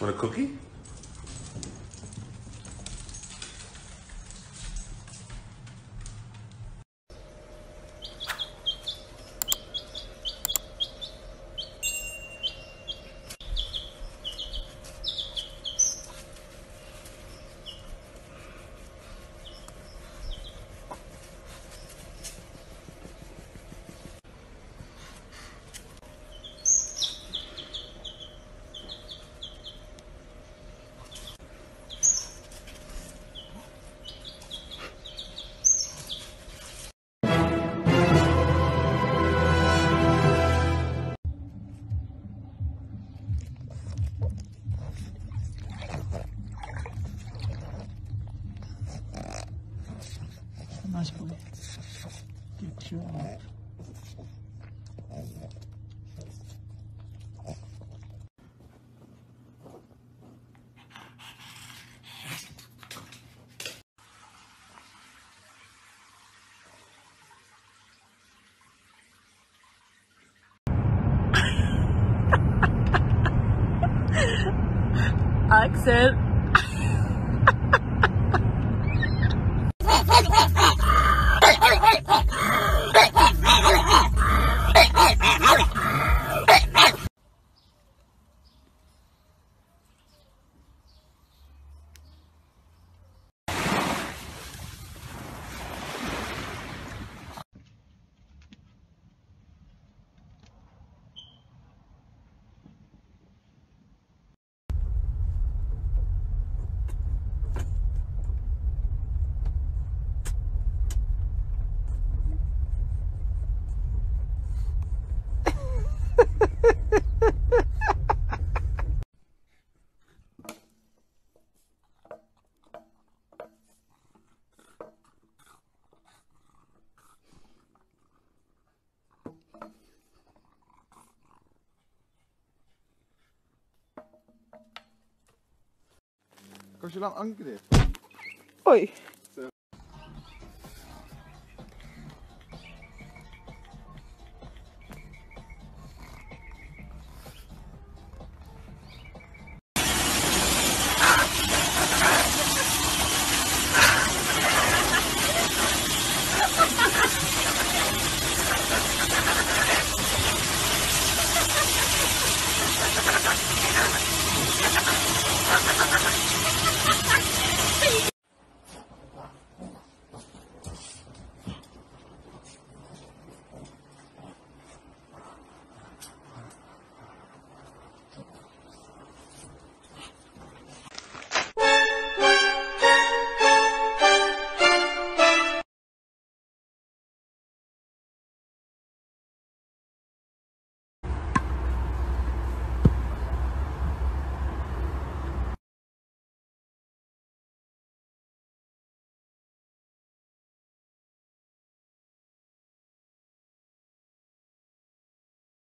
Want a cookie? Nice boy. Good job. Accent. Hey, hey, hey, hey. Kan la han angripe. Oi.